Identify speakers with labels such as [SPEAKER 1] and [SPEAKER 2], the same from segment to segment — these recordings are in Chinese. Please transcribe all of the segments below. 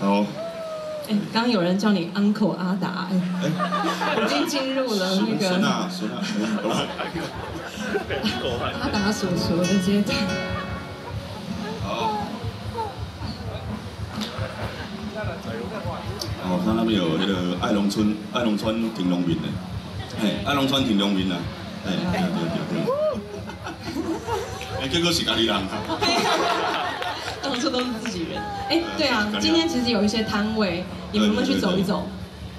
[SPEAKER 1] 好，
[SPEAKER 2] 哎，刚刚有人叫你 Uncle 阿达，哎，已经进入了那个孙啊
[SPEAKER 1] 孙啊，好了，
[SPEAKER 2] 阿达叔叔的阶段。
[SPEAKER 1] 好。哦，他那边有那个爱龙村、爱龙村挺农民的，嘿，爱龙村挺农民的，哎，对对对对。哎，结果是家己人啊。
[SPEAKER 2] 到处都是自己人。哎，对啊，今天其实有一些摊位，你们有没有去走一走？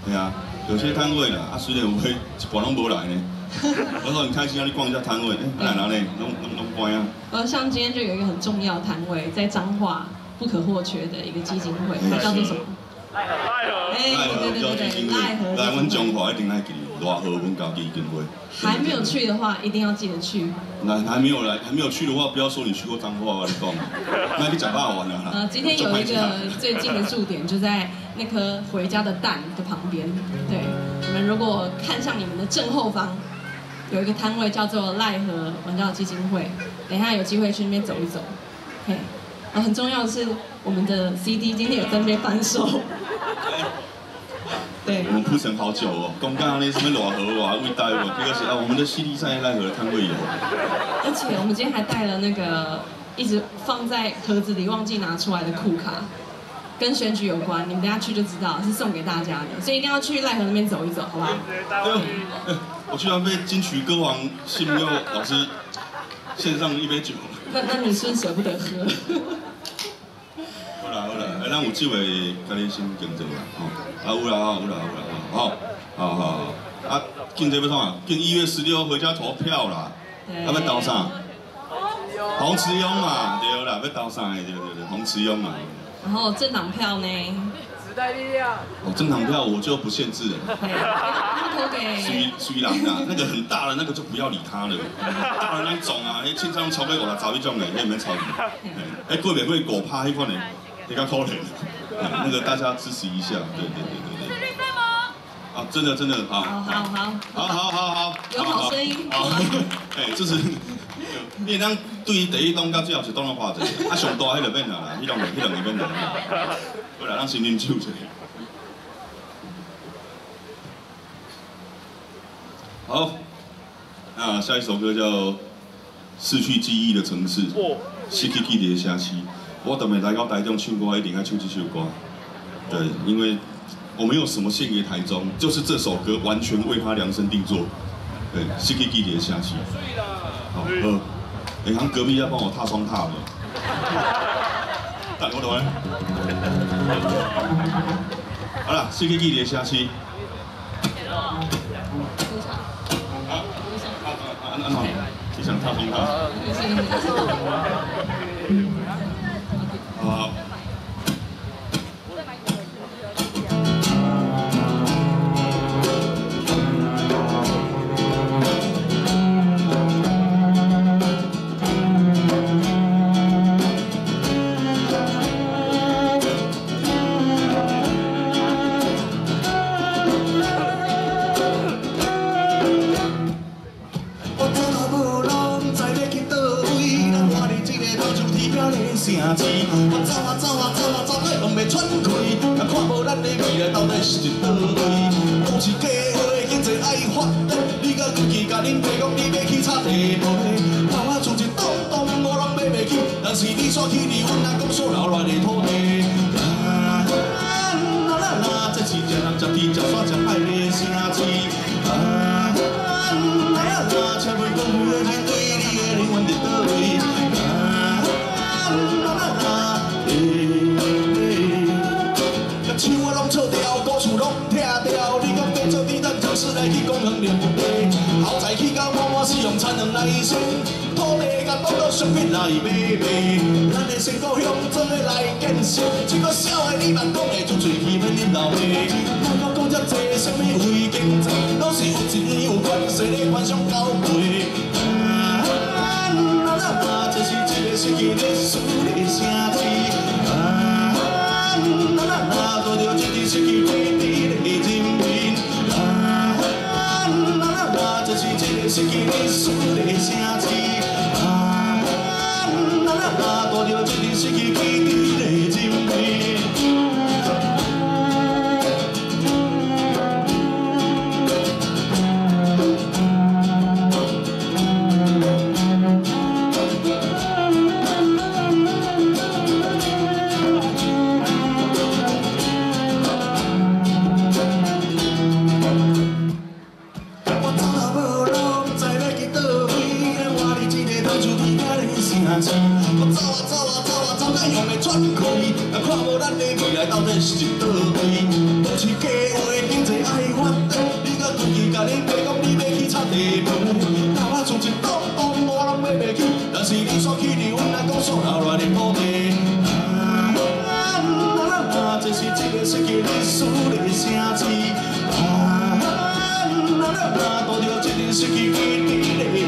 [SPEAKER 1] 对啊，有些摊位啦，啊，虽然有会一半拢无来呢。我说很开心啊，你逛一下摊位，哎，来哪呢？拢拢拢乖啊。
[SPEAKER 2] 呃，像今天就有一个很重要摊位，在彰化不可或缺的一个基金会，它叫做什么？奈何奈何。哎，对对对对，奈何。来，阮中
[SPEAKER 1] 华一定爱去。大河文教基金会。还没有去
[SPEAKER 2] 的话，一定要记得去。
[SPEAKER 1] 那还没有来，还没有去的话，不要说你去过彰化，我讲，那你讲大玩了。呃，今天有一个
[SPEAKER 2] 最近的驻点，就在那颗回家的蛋的旁边。对，你们如果看向你们的正后方，有一个摊位叫做赖河文教基金会，等一下有机会去那边走一走。嘿，啊，很重要的是，我们的 CD 今天有在那边翻售。对，我们
[SPEAKER 1] 铺陈好久哦，刚刚那什么裸河哇，未带哦，这个是啊，我们的 CD 在奈何摊位有。
[SPEAKER 2] 而且我们今天还带了那个一直放在盒子里忘记拿出来的库卡，跟选举有关，你们等下去就知道，是送给大家的，所以一定要去奈何那边走一走，好不好？
[SPEAKER 1] 对，我居然被金曲歌王信佑老师献上一杯酒。那
[SPEAKER 2] 那你是舍不得喝？
[SPEAKER 1] 咱有机会甲你先竞争啦，吼，啊有啦有啦有啦，好，好好，啊，竞争要创啊，竞一月十六回家投票啦，
[SPEAKER 2] 啊要投啥？
[SPEAKER 1] 洪慈庸嘛，对啦，要投啥？对对对，洪慈庸嘛。
[SPEAKER 2] 然后政党票呢？时代力量。
[SPEAKER 1] 哦，政党票我就不限制了。
[SPEAKER 2] 投给。虽
[SPEAKER 1] 虽然啊，那个很大的那个就不要理他了，大的那种啊，迄青山超给我来找一种的，那免超。哎，过年会狗趴那款的。你看 call 那个大家支持一下，对对对对对。是啊，真的真的好。好好
[SPEAKER 2] 好。好好
[SPEAKER 1] 好好。有好声音。好。哎，就是，你当对于第一栋甲最后是当然画者，啊上大迄个免啦，迄两个迄两个免啦。过来，咱先啉酒者。好，那下一首歌叫《失去记忆的城市》，失去记忆的城市。我等每来到台中唱歌，一定要唱这首歌。对，因为我没有什么献给台中，就是这首歌完全为他量身定做。对，是给弟弟的下期。好，呃，哎，他隔壁要帮我踏双踏了。打过来。好了，是给弟弟的下期。好，安安好，你想踏双踏？城市。我走啊走啊走啊走，快拢袂喘气，也看无咱的未来到底是伫倒位。有时计划经济爱发达，你甲自己甲恁爸讲，你要去炒地皮，看我像一栋栋，我拢买袂起，但是你煞去离阮阿公所留落的土地。是食人食天食山食海的城市，啊啊啊！啊啦，请问讲有人对你的灵魂在倒位？啊甲树拢，拢。你讲，是来。后去用能来，买卖。咱的先故乡做来建设，这个社会你茫讲的，纯粹欺骗恁老爸。我讲讲这多，啥物为建造，都是有钱有官坐咧，幻想交配。是一个特殊的城市啊哪里有特殊的历史啊哪里有特殊的情景啊哪里有特殊的历史啊哪里有特殊的城市，我走啊走啊走啊走，怎样要喘气？啊，看无咱的未来到底是一倒位。都市假话真侪爱发嗲，你甲自己甲己讲，你要去插地盘。我像一当当无人买袂起，但是你煞去的，阮来讲所人乱认土地。啊，啊，这是这个世纪历史的城市。啊，啊啊，到着要个世纪改变人民？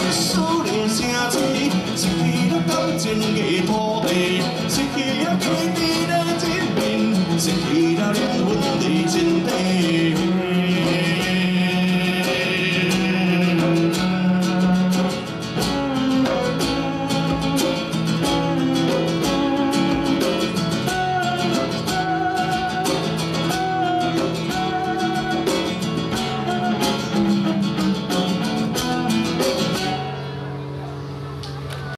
[SPEAKER 1] Sẽ khi.